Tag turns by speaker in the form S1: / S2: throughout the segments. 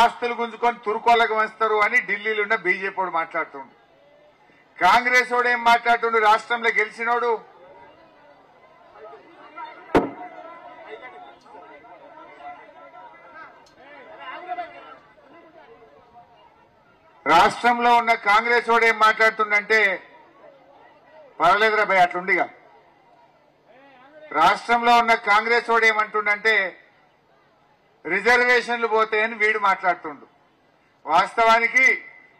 S1: ఆస్తులు గుంజుకొని తురుకోళ్ళకు వంచుతారు అని ఢిల్లీలో ఉన్న బీజేపీ మాట్లాడుతుండు. కాంగ్రెస్ వాడు ఏం మాట్లాడుతుండు? రాష్ట్రంలో గెలిచినోడు. రాష్ట్రంలో ఉన్న కాంగ్రెస్ వాడు ఏం మాట్లాడుతుండంటే పర్వాలేదురా భయ్ అట్లుండిగా. రాష్ట్రంలో ఉన్న కాంగ్రెస్ వాడు ఏమంటుండంటే రిజర్వేషన్లు పోతాయని వీడు మాట్లాడుతుండు. వాస్తవానికి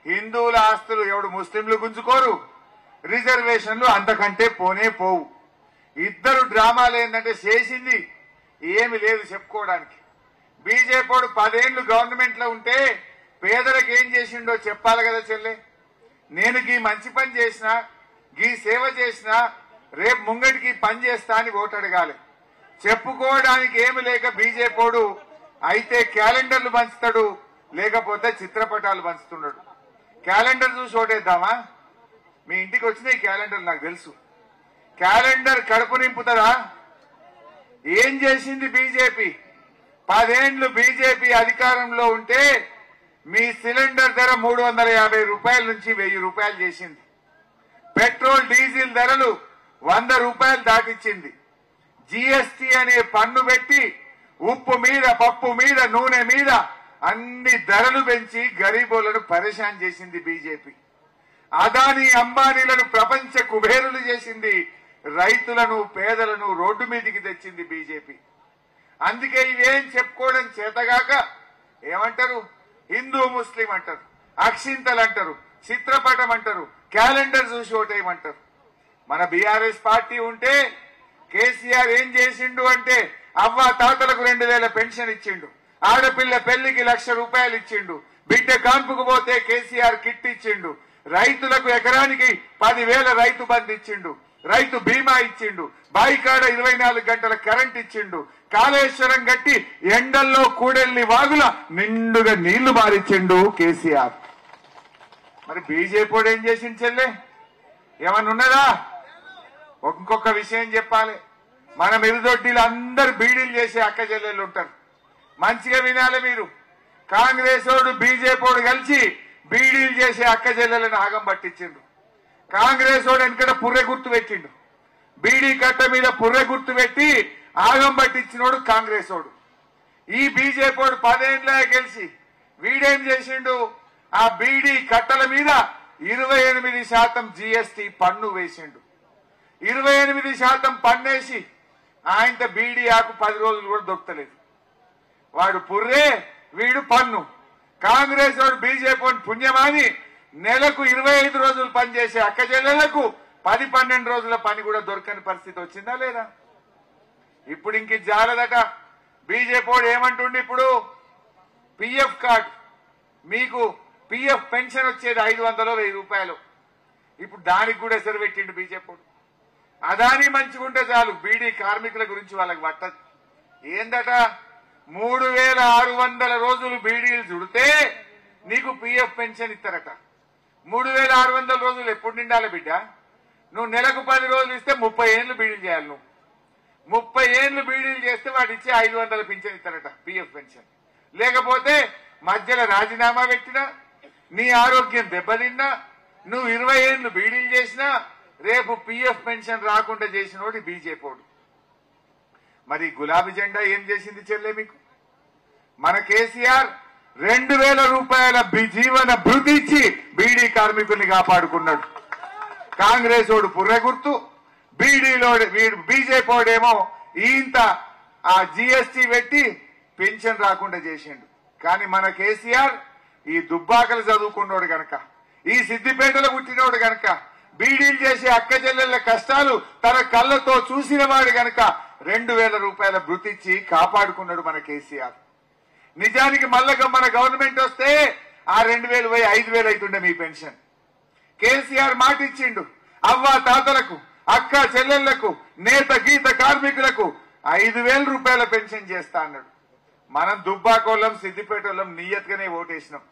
S1: హిందువుల ఆస్తులు ఎవడు ముస్లింలు గుంజుకోరు రిజర్వేషన్లు అంతకంటే పోనే పోవు. ఇద్దరు డ్రామాలు ఏంటంటే చేసింది ఏమి లేదు చెప్పుకోవడానికి. బీజేపీ పదేళ్ళు గవర్నమెంట్లో ఉంటే పేదలకు ఏం చేసిండో చెప్పాలి కదా చెల్లె. నేను గీ మంచి పని చేసినా గీ సేవ చేసినా రేపు ముంగటికి పని చేస్తా అని ఓటు అడగాలి. చెప్పుకోవడానికి ఏమి లేక బీజేపీడు అయితే క్యాలెండర్లు పంచుతాడు లేకపోతే చిత్రపటాలు పంచుతున్నాడు. క్యాలెండర్ చూసి ఓటేద్దామా? మీ ఇంటికి వచ్చిన ఈ క్యాలెండర్ నాకు తెలుసు. క్యాలెండర్ కడుపు నింపుతారా? ఏం చేసింది బీజేపీ? పదేండ్లు బీజేపీ అధికారంలో ఉంటే మీ సిలిండర్ ధర మూడు వందల యాభై రూపాయల నుంచి వెయ్యి రూపాయలు చేసింది. పెట్రోల్ డీజిల్ ధరలు వంద రూపాయలు దాటిచ్చింది జీఎస్టీ అనే పన్ను పెట్టి ఉప్పు మీద పప్పు మీద నూనె మీద అన్ని ధరలు పెంచి గరీబులను పరేషాన్ చేసింది బీజేపీ. అదాని అంబానీలను ప్రపంచ కుబేరులు చేసింది రైతులను పేదలను రోడ్డు మీదికి తెచ్చింది బీజేపీ. అందుకే ఇవేం చెప్పుకోవడం చేతగాక ఏమంటారు? హిందూ ముస్లిం అంటారు. అక్షింతలు అంటారు. చిత్రపటం అంటారు. క్యాలెండర్ చూసి ఓటేయమంటారు. మన బీఆర్ఎస్ పార్టీ ఉంటే కేసీఆర్ ఏం చేసిండు అంటే అవ్వ తాతలకు రెండు వేల పెన్షన్ ఇచ్చిండు. ఆడపిల్ల పెళ్ళికి లక్ష రూపాయలు ఇచ్చిండు. బిడ్డ కాన్పుకు పోతే కేసీఆర్ కిట్ ఇచ్చిండు. రైతులకు ఎకరానికి పదివేల రైతు బంద్ ఇచ్చిండు. రైతు బీమా ఇచ్చిండు. బాయికాడ ఇరవై నాలుగు గంటల కరెంట్ ఇచ్చిండు. కాళేశ్వరం గట్టి ఎండల్లో కూడెల్లి వాగుల నిండుగా నీళ్ళు మారిచ్చిండు కేసీఆర్. మరి బీజేపీ ఏం చేసింది చెల్లె? ఏమన్నా ఉన్నదా? ఇంకొక విషయం చెప్పాలి. మన మెరుదొడ్డిలు అందరు బీడీలు చేసే అక్క చెల్లెళ్ళు ఉంటారు. మంచిగా వినాలి మీరు. కాంగ్రెస్ వాడు బీజేపీ కలిసి బీడీలు చేసే అక్క చెల్లెలను ఆగం పట్టించిండు. కాంగ్రెస్ వాడు వెనకట పుర్రె గుర్తు పెట్టిండు. బీడీ కట్ట మీద పుర్రె గుర్తు పెట్టి ఆగం పట్టించినోడు కాంగ్రెస్ వాడు. ఈ బీజేపీ వాడు పదేండ్ల గెలిచి వీడేం చేసిండు? ఆ బీడీ కట్టల మీద ఇరవై ఎనిమిది శాతం జీఎస్టీ పన్ను వేసిండు. ఇరవై ఎనిమిది శాతం పన్నేసి ఆయనతో బీడీ ఆకు పది రోజులు కూడా దొరకలేదు వాడు పుర్రే వీడు పన్ను. కాంగ్రెస్ వాడు బీజేపీ పుణ్యమాని. నెలకు ఇరవై ఐదు రోజులు పనిచేసే అక్క చెల్లెళ్ళకు పది పన్నెండు రోజుల పని కూడా దొరకని పరిస్థితి వచ్చిందా లేదా? ఇప్పుడు ఇంక జాలదట బీజేపీ ఏమంటుండి ఏమంటుండే ఇప్పుడు? PF card. మీకు పిఎఫ్ పెన్షన్ వచ్చేది ఐదు వందలు వెయ్యి రూపాయలు. ఇప్పుడు దానికి కూడా ఎసరు పెట్టిండు బీజేపీ అదాని మంచిగుంటే చాలు. బీడీ కార్మికుల గురించి వాళ్ళకి పట్టదు ఏందట? మూడు వేల ఆరు వందల రోజులు బీడీలు చుడితే నీకు పిఎఫ్ పెన్షన్ ఇస్తారట. మూడు వేల ఆరు వందల రోజులు ఎప్పుడు నిండాలి బిడ్డ? నువ్వు నెలకు పది రోజులు ఇస్తే ముప్పై ఏళ్ళు బీడీలు చేయాలి నువ్వు. ముప్పై ఏళ్ళు బీడీలు చేస్తే వాడు ఇచ్చే ఐదు వందల పింఛన్ ఇస్తారట పిఎఫ్ పెన్షన్. లేకపోతే మధ్యలో రాజీనామా పెట్టినా నీ ఆరోగ్యం దెబ్బతిన్నా నువ్వు ఇరవై ఏళ్ళు బీడీలు చేసినా రేపు పిఎఫ్ పెన్షన్ రాకుండా చేసినోడు బీజేపీడు మరి గులాబీ జెండా ఏం చేసింది చెల్లె మీకు? మన కేసీఆర్ రెండు వేల రూపాయల జీవన భృతి ఇచ్చి బీడీ కార్మికుల్ని కాపాడుకున్నాడు. కాంగ్రెస్ ఓడు పుర్రె గుర్తు బీడీలో వీడు బీజేపీ ఓడేమో ఇంత ఆ జిఎస్టి పెట్టి పెన్షన్ రాకుండా చేసిండు. కానీ మన కేసీఆర్ ఈ దుబ్బాకలు చదువుకున్నోడు గనక ఈ సిద్దిపేటలో పుట్టినోడు గనక బీడీలు చేసే అక్క చెల్లెళ్ళ కష్టాలు తన కళ్ళతో చూసిన వాడు గనక రెండు వేల రూపాయల బృతిచ్చి కాపాడుకున్నాడు మన కేసీఆర్. నిజానికి మళ్ళగా మన గవర్నమెంట్ వస్తే ఆ రెండు వేలు పోయి ఐదు వేలు అవుతుండే మీ పెన్షన్. కేసీఆర్ మాట ఇచ్చిండు అవ్వ తాతలకు అక్క చెల్లెళ్ళకు నేత గీత కార్మికులకు ఐదు వేల రూపాయల పెన్షన్ చేస్తా అన్నాడు. మనం దుబ్బాకోళ్ళం సిద్దిపేటోళ్ళం నియత్గానే ఓటేసినాం.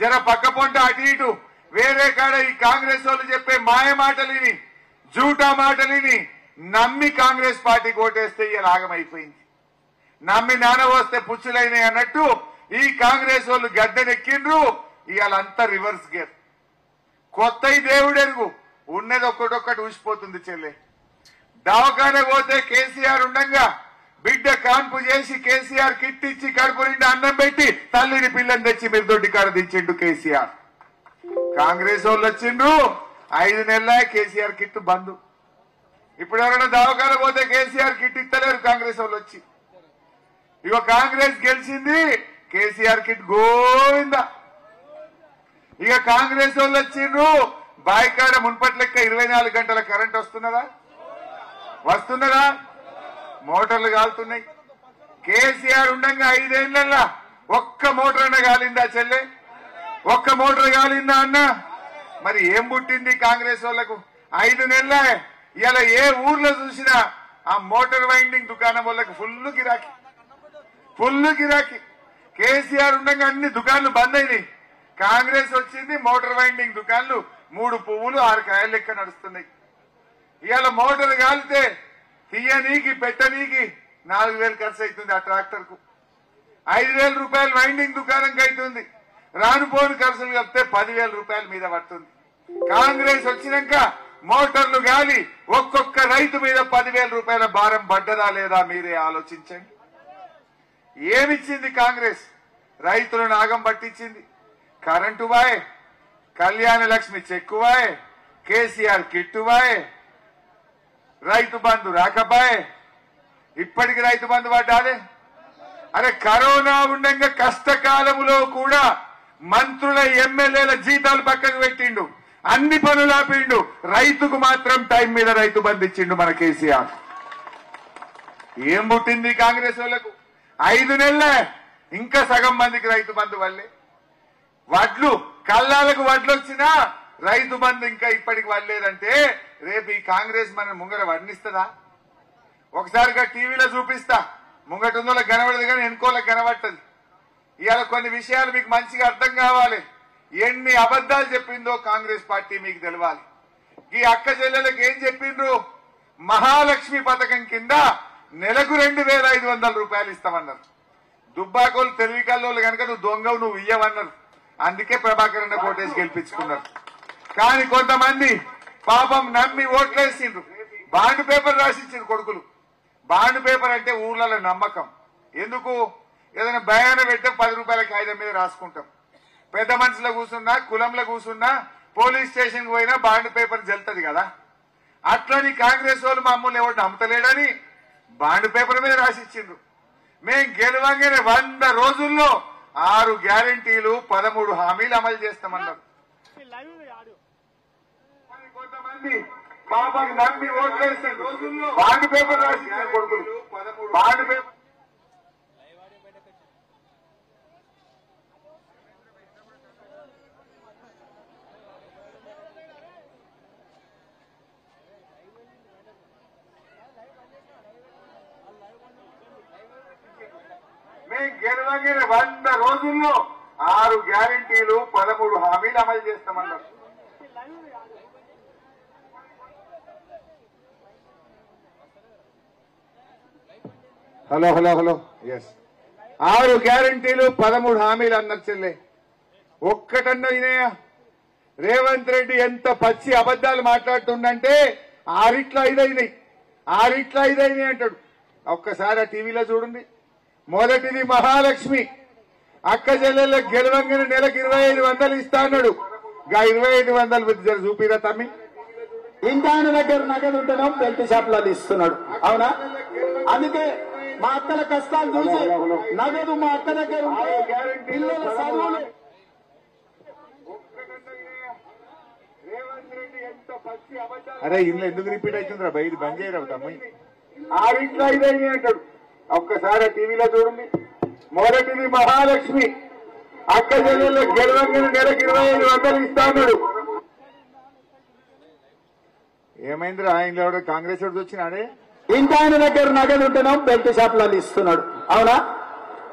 S1: జర పక్క పొంట అటు ఇటు వేరే కాడ ఈ కాంగ్రెస్ వాళ్ళు చెప్పే మాయ మాటలిని జూటా మాటలిని నమ్మి కాంగ్రెస్ పార్టీకి ఓటేస్తే ఇలా ఆగమైపోయింది నమ్మి నానవస్తే పుచ్చులైనాయి అన్నట్టు ఈ కాంగ్రెస్ వాళ్ళు గద్దెనెక్కిండ్రు ఇవాళ అంతా రివర్స్ గేర్. కొత్త దేవుడెరుగు ఉన్నది ఒక్కటొక్కటి ఊసిపోతుంది చెల్లె. దవాఖాన పోతే కేసీఆర్ ఉండంగా బిడ్డ కాన్పు చేసి కేసీఆర్ కిట్ ఇచ్చి కడుపు నిండా అన్నం పెట్టి తల్లిని పిల్లని తెచ్చి మీరు దొడ్డి కాడ దించిండు కేసీఆర్. కాంగ్రెస్ వాళ్ళు వచ్చిండ్రు. ఐదు నెలల కేసీఆర్ కిట్ బంద్. ఇప్పుడు ఎవరైనా దవాఖాన పోతే కేసీఆర్ కిట్ ఇస్తలేరు కాంగ్రెస్ వాళ్ళు వచ్చి. ఇక కాంగ్రెస్ గెలిచింది కేసీఆర్ కిట్ గోవిందా. ఇక కాంగ్రెస్ వాళ్ళు వచ్చిండ్రు బాయికాడ మున్పటి లెక్క ఇరవై నాలుగు గంటల కరెంట్ వస్తున్నదా? వస్తున్నదా? మోటార్లు కాలుతున్నాయి. కేసీఆర్ ఉండగా ఐదేళ్ళలో ఒక్క మోటార్ అన్న కాలిందా చెల్లె? ఒక్క మోటార్ కాలిందా అన్న? మరి ఏం పుట్టింది కాంగ్రెస్ వాళ్ళకు? ఐదు నెలల. ఇలా ఏ ఊర్లో చూసినా ఆ మోటార్ వైండింగ్ దుకాణం వాళ్ళకి ఫుల్ గిరాకీ. ఫుల్ గిరాకీ. కేసీఆర్ ఉండగా అన్ని దుకాణాలు బంద్ అయినాయి. కాంగ్రెస్ వచ్చింది మోటార్ వైండింగ్ దుకాణాలు. మూడు పువ్వులు ఆరు కాయలు లెక్క నడుస్తున్నాయి. ఇవాళ మోటార్ కాలితే తీయనీకి పెట్టనీకి నాలుగు వేలు ఖర్చు అవుతుంది ఆ ట్రాక్టర్కు ఐదు వేల రూపాయలు వైండింగ్ దుకాణంకి అవుతుంది. రానుపోని ఖర్చులు కలిపితే పదివేల రూపాయల మీద పడుతుంది. కాంగ్రెస్ వచ్చినాక మోటార్లు గాలి ఒక్కొక్క రైతు మీద పదివేల రూపాయల భారం పడ్డదా లేదా మీరే ఆలోచించండి. ఏమిచ్చింది కాంగ్రెస్? రైతులు నాగం పట్టించింది. Current bye Kalyana Lakshmi చెక్కువాయ్ KCR కిట్టువాయ్ Rythu Bandhu రాకపాయ్. ఇప్పటికి రైతు బంధు పడ్డాదే. అరే కరోనా ఉండగా కష్టకాలములో కూడా మంత్రుల ఎమ్మెల్యేల జీతాలు పక్కకు పెట్టిండు. అన్ని పనులు ఆపిండు. రైతుకు మాత్రం టైం మీద రైతు బంధు ఇచ్చిండు మన కేసీఆర్. ఏం పుట్టింది కాంగ్రెస్ వాళ్ళకు? ఐదు నెలలే. ఇంకా సగం మందికి రైతు బంధు వల్లే. వడ్లు కళ్ళాలకు వడ్లు వచ్చినా రైతు బంధు ఇంకా ఇప్పటికి వల్లేదంటే రేపు ఈ కాంగ్రెస్ మన ముంగర వర్ణిస్తుందా ఒకసారిగా టీవీలో చూపిస్తా. ముంగట ఉందో కనబడదు కానీ వెనుకోలకు కనబడుతుంది. ఇవాళ కొన్ని విషయాలు మీకు మంచిగా అర్థం కావాలి. ఎన్ని అబద్దాలు చెప్పిందో కాంగ్రెస్ పార్టీ మీకు తెలవాలి. ఈ అక్క చెల్లెలకు ఏం చెప్పిండ్రు? మహాలక్ష్మి పథకం కింద నెలకు రెండు వేల ఐదు వందల రూపాయలు ఇస్తామన్నారు. దుబ్బాకోలు తెలివికల్లోళ్ళు కనుక నువ్వు దొంగవు నువ్వు ఇయ్యవన్నారు. అందుకే ప్రభాకర్ అన్న కోటేసి గెలిపించుకున్నారు. కానీ కొంతమంది పాపం నమ్మి ఓట్లేసిండ్రు. బాండ్ పేపర్ రాసిచ్చిండ్రు కొడుకులు. బాండ్ పేపర్ అంటే ఊర్లలో నమ్మకం. ఎందుకు? ఏదైనా భయాన పెడితే పది రూపాయల కాగితం మీద రాసుకుంటాం. పెద్ద మనుషుల కూర్చున్నా కులంలో కూర్చున్నా పోలీస్ స్టేషన్ పోయినా బాండ్ పేపర్ జల్తది కదా. అట్లని కాంగ్రెస్ వాళ్ళు మమ్మల్ని ఎవరు నమ్మతలేడని బాండ్ పేపర్ మీద రాసిచ్చిండ్రు. మేం గెలవంగానే వంద రోజుల్లో ఆరు గ్యారంటీలు పదమూడు హామీలు అమలు చేస్తామన్నారు. కొంతమంది పాపం నమ్మి ఓట్లేసిన రోజుల్లో బాండ్ పేపర్ రాసిచ్చారు కొడుకులు. బాండ్ పేపర్ మేము వంద రోజుల్లో ఆరు గ్యారంటీలు పదమూడు హామీలు అమలు చేస్తామన్నారు. Hello hello hello. ఎస్ ఆరు గ్యారంటీలు పదమూడు హామీలు అన్నారు చెల్లె. ఒక్కటన్నా వినయా? రేవంత్ రెడ్డి ఎంత పచ్చి అబద్దాలు మాట్లాడుతుండంటే ఆరిట్ల ఐదైనాయి ఆరిట్ల ఐదైనాయి అంటాడు. ఒక్కసారి ఆ టీవీలో చూడండి. మొదటిది మహాలక్ష్మి. అక్క చెల్లెళ్ళకి గెలవంగానే నెలకు ఇరవై ఐదు వందలు ఇస్తా అన్నాడు. గా ఇరవై ఐదు వందలు చూపిరా తమ్మి.
S2: ఇంటాయన దగ్గర నగదు ఉంటేనో బెల్ట్ షాప్లలో ఇస్తున్నాడు. అవునా? అందుకే మా అక్కల కష్టాలు చూసి నగదు మా అక్క దగ్గర పిల్లల చదువులు
S1: అరే ఇంట్లో ఎందుకు రిపీట్ అవుతుందిరా బయట బంద్ చేయరా తమ్మి. ఆరింట్లో ఇదైంది అంటాడు. ఒక్కసారి టీవీలో చూడండి. మొదటిది మహాలక్ష్మి. అక్క చెల్లెళ్ళు గెలవంగిన నెలకు ఇరవై ఐదు వందలు ఇస్తాడు ఏమైందిరా? ఆయన కాంగ్రెస్ వచ్చినాడే? వచ్చినాడే
S2: ఆయన దగ్గర నగదు ఉంటేనో బెల్ట్ షాప్లలో ఇస్తున్నాడు. అవునా?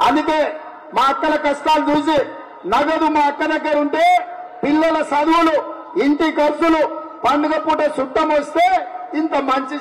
S2: అందుకే మా అక్కల కష్టాలు చూసి నగదు మా అక్క దగ్గర ఉంటే పిల్లల చదువులు ఇంటి ఖర్చులు పండుగ పూట చుట్టం వస్తే ఇంత మంచి